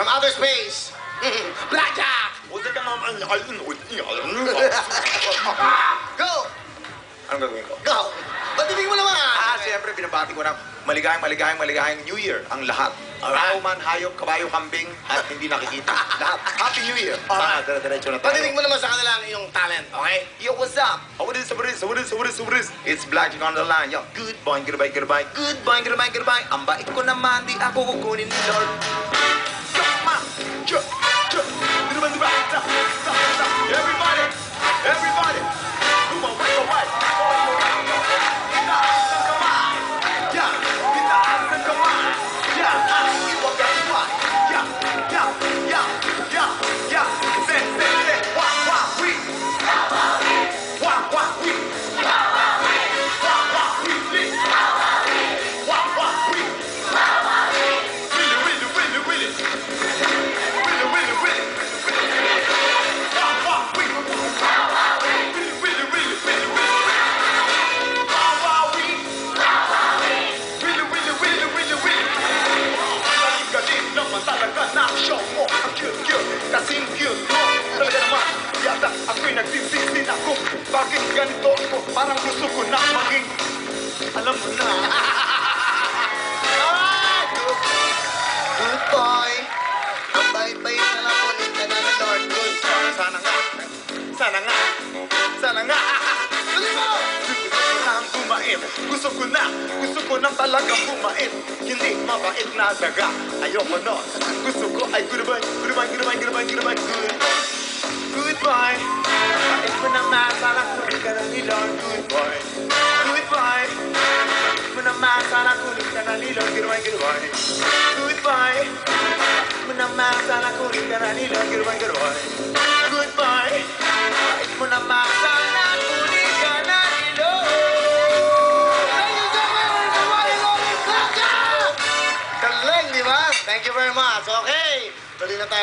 From outer space. Blackjack! Go! Anong gagawin ko? Go! Patibig mo naman! Ah, siyempre, binabati ko ng maligayang, maligayang, maligayang New Year ang lahat. Alright. Tao man, hayop, kabayo, kambing, at hindi nakikita. lahat. Happy New Year! Sana, dire-diretso na tayo. Patibig mo naman sa kanila ang iyong talent, okay? Yo, what's up? Oh, what is, what is, what is, what is, what is? It's Black Jack on the line. Yo, good boy, goodbye, goodbye. Good boy, goodbye, goodbye. Ang bait ko naman, di ako kukunin ni Lord. Bakit ganito ako, parang gusto ko na maging Alam mo na. Alright! Good, good boy. Bait-bait na lang ulit ka na ni Lord. Good. Boy. Sana nga, sana nga, sana nga. Tuloy mo! Gusto ko na Gusto ko na, gusto ko na talagang bumait Hindi mabait na daga. Ayoko nun. Gusto ko ay goodbye, goodbye, goodbye, goodbye, goodbye, Goodbye, goodbye Goodbye Bait mo naman, sana kunin ka na ni Lord Ladies and gentlemen, the one and only Blackjack! Galing, di ba? Thank you very much. Okay. Tuloy na tayo.